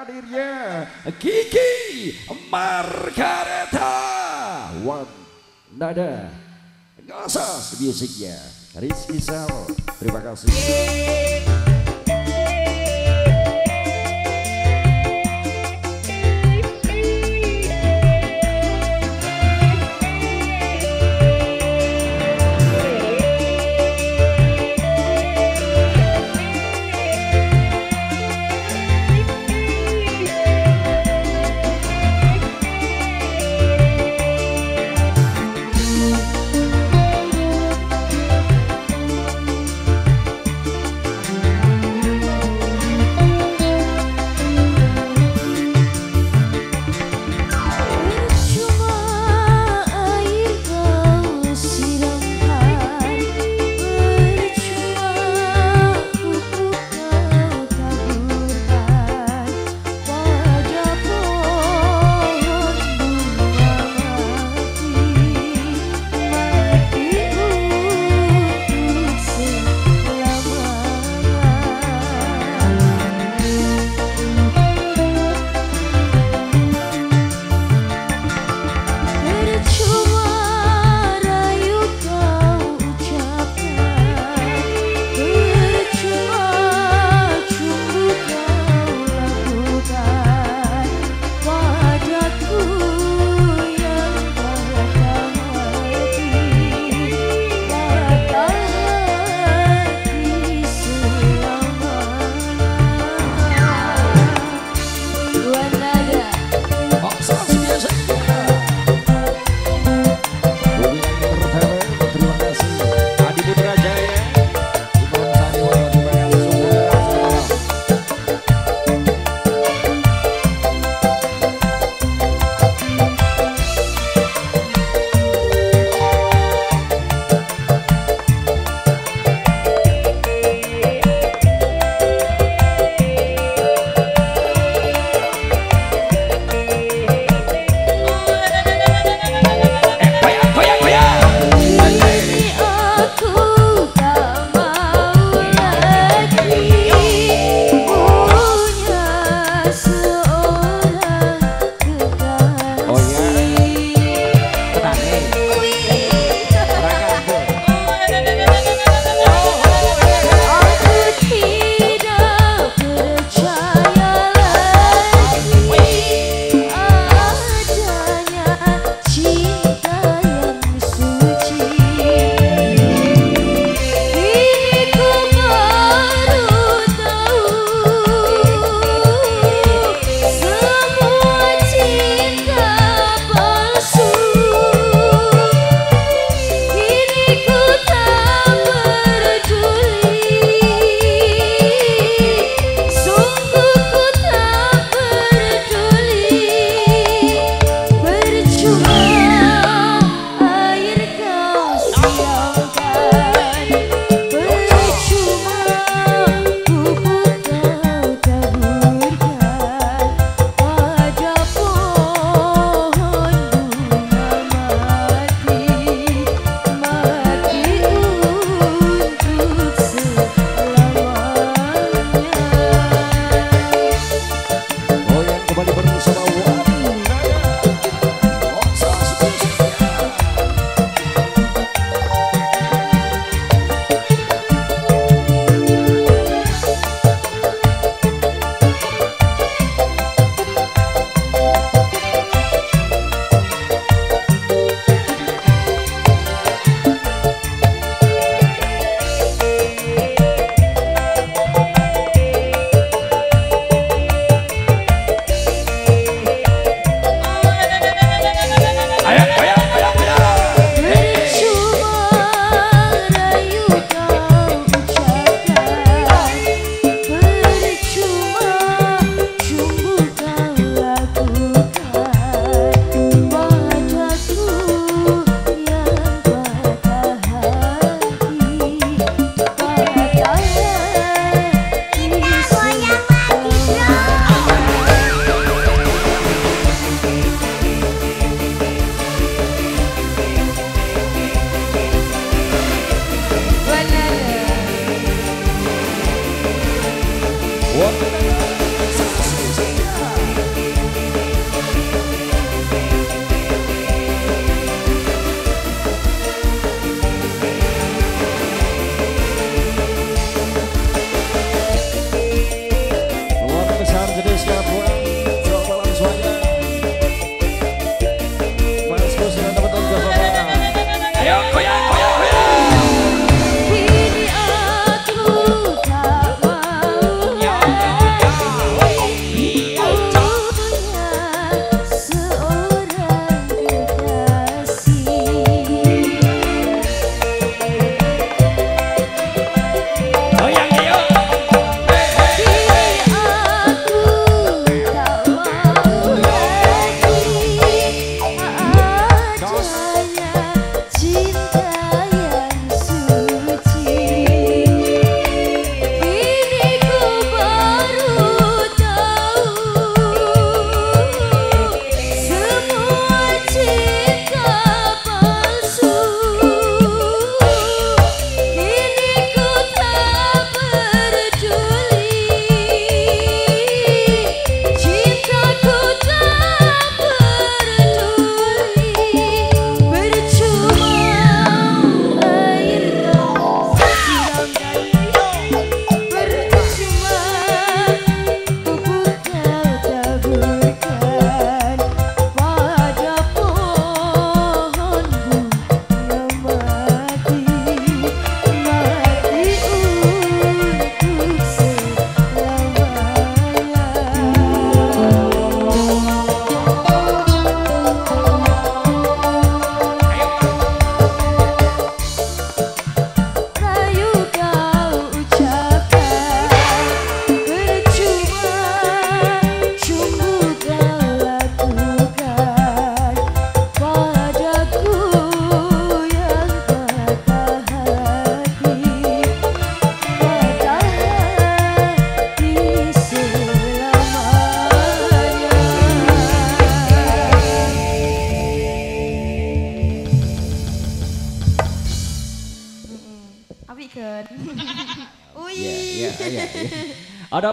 hadirnya Kiki Margareta. One Nada. Gosas musiknya Rizky Sal Terima kasih Bota. Yeah. Ada